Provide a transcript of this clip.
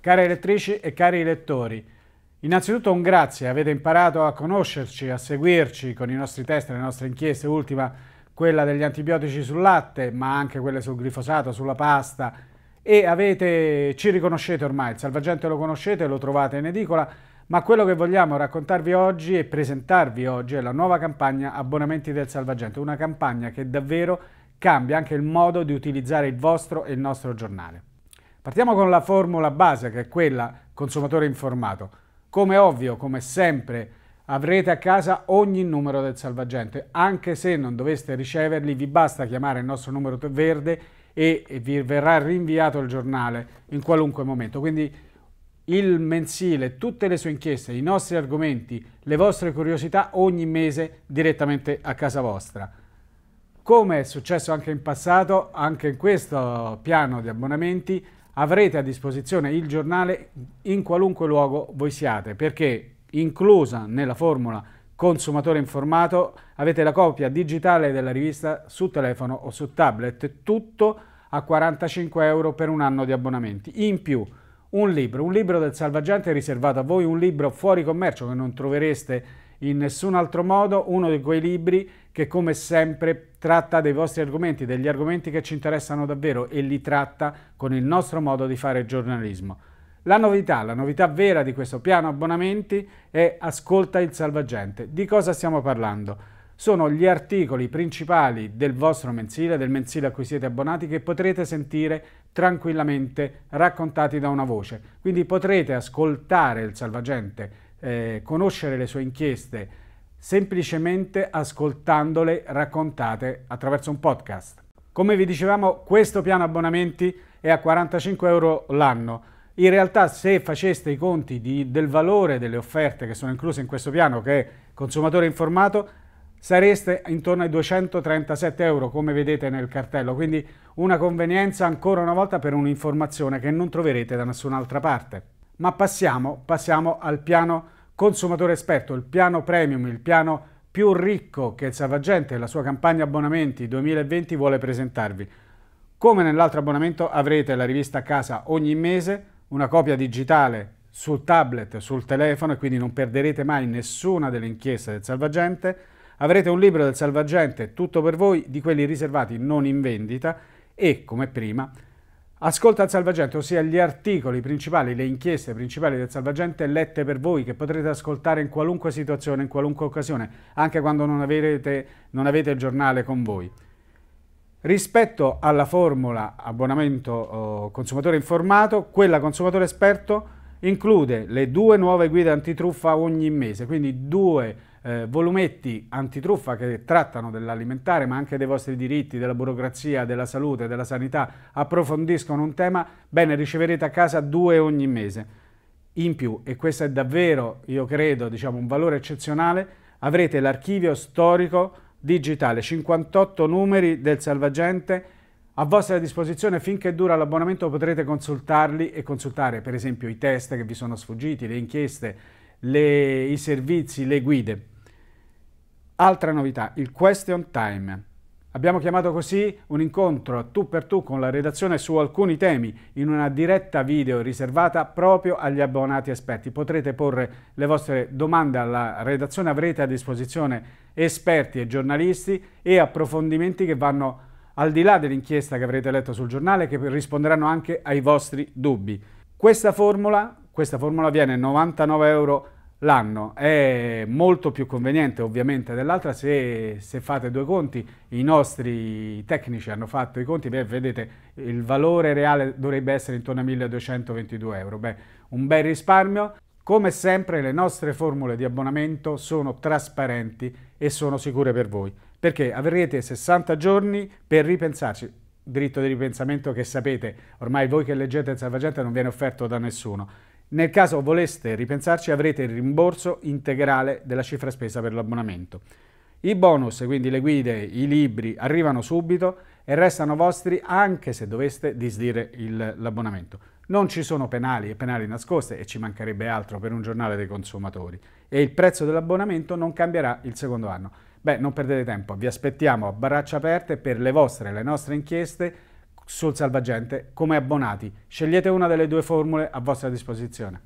Care elettrici e cari lettori, innanzitutto un grazie, avete imparato a conoscerci, a seguirci con i nostri test, le nostre inchieste, ultima quella degli antibiotici sul latte, ma anche quelle sul glifosato, sulla pasta. E avete, ci riconoscete ormai, il salvagente lo conoscete, lo trovate in edicola, ma quello che vogliamo raccontarvi oggi e presentarvi oggi è la nuova campagna Abbonamenti del Salvagente, una campagna che davvero cambia anche il modo di utilizzare il vostro e il nostro giornale. Partiamo con la formula base che è quella consumatore informato. Come ovvio, come sempre, avrete a casa ogni numero del salvagente. Anche se non doveste riceverli, vi basta chiamare il nostro numero verde e vi verrà rinviato il giornale in qualunque momento. Quindi il mensile, tutte le sue inchieste, i nostri argomenti, le vostre curiosità ogni mese direttamente a casa vostra. Come è successo anche in passato, anche in questo piano di abbonamenti avrete a disposizione il giornale in qualunque luogo voi siate, perché inclusa nella formula consumatore informato avete la copia digitale della rivista su telefono o su tablet, tutto a 45 euro per un anno di abbonamenti. In più, un libro, un libro del salvagente riservato a voi, un libro fuori commercio che non trovereste in nessun altro modo, uno di quei libri che come sempre tratta dei vostri argomenti, degli argomenti che ci interessano davvero e li tratta con il nostro modo di fare giornalismo. La novità, la novità vera di questo piano abbonamenti è Ascolta il Salvagente. Di cosa stiamo parlando? Sono gli articoli principali del vostro mensile, del mensile a cui siete abbonati, che potrete sentire tranquillamente raccontati da una voce. Quindi potrete ascoltare il Salvagente, eh, conoscere le sue inchieste, semplicemente ascoltandole raccontate attraverso un podcast. Come vi dicevamo, questo piano abbonamenti è a 45 euro l'anno. In realtà se faceste i conti di, del valore delle offerte che sono incluse in questo piano, che è consumatore informato, sareste intorno ai 237 euro come vedete nel cartello, quindi una convenienza ancora una volta per un'informazione che non troverete da nessun'altra parte. Ma passiamo, passiamo al piano Consumatore esperto, il piano premium, il piano più ricco che il Salvagente e la sua campagna abbonamenti 2020 vuole presentarvi. Come nell'altro abbonamento avrete la rivista a casa ogni mese, una copia digitale sul tablet, sul telefono e quindi non perderete mai nessuna delle inchieste del Salvagente. Avrete un libro del Salvagente tutto per voi, di quelli riservati non in vendita e, come prima, Ascolta il Salvagente, ossia gli articoli principali, le inchieste principali del Salvagente lette per voi che potrete ascoltare in qualunque situazione, in qualunque occasione, anche quando non, avete, non avete il giornale con voi. Rispetto alla formula abbonamento oh, consumatore informato, quella consumatore esperto include le due nuove guide antitruffa ogni mese, quindi due eh, volumetti antitruffa che trattano dell'alimentare ma anche dei vostri diritti, della burocrazia, della salute, della sanità, approfondiscono un tema, bene, riceverete a casa due ogni mese. In più, e questo è davvero, io credo, diciamo, un valore eccezionale, avrete l'archivio storico digitale, 58 numeri del Salvagente a vostra disposizione finché dura l'abbonamento potrete consultarli e consultare per esempio i test che vi sono sfuggiti, le inchieste, le, i servizi, le guide. Altra novità, il question time. Abbiamo chiamato così un incontro a tu per tu con la redazione su alcuni temi in una diretta video riservata proprio agli abbonati esperti. Potrete porre le vostre domande alla redazione, avrete a disposizione esperti e giornalisti e approfondimenti che vanno al di là dell'inchiesta che avrete letto sul giornale che risponderanno anche ai vostri dubbi. Questa formula, questa formula viene 99 euro l'anno. È molto più conveniente ovviamente dell'altra se, se, fate due conti. I nostri tecnici hanno fatto i conti, beh, vedete il valore reale dovrebbe essere intorno a 1222 euro. Beh, un bel risparmio. Come sempre le nostre formule di abbonamento sono trasparenti e sono sicure per voi, perché avrete 60 giorni per ripensarci. Diritto di ripensamento che sapete, ormai voi che leggete il Salvagente non viene offerto da nessuno nel caso voleste ripensarci avrete il rimborso integrale della cifra spesa per l'abbonamento. I bonus, quindi le guide, i libri, arrivano subito e restano vostri anche se doveste disdire l'abbonamento. Non ci sono penali e penali nascoste e ci mancherebbe altro per un giornale dei consumatori e il prezzo dell'abbonamento non cambierà il secondo anno. Beh, non perdete tempo, vi aspettiamo a baraccia aperte per le vostre e le nostre inchieste sul Salvagente come abbonati. Scegliete una delle due formule a vostra disposizione.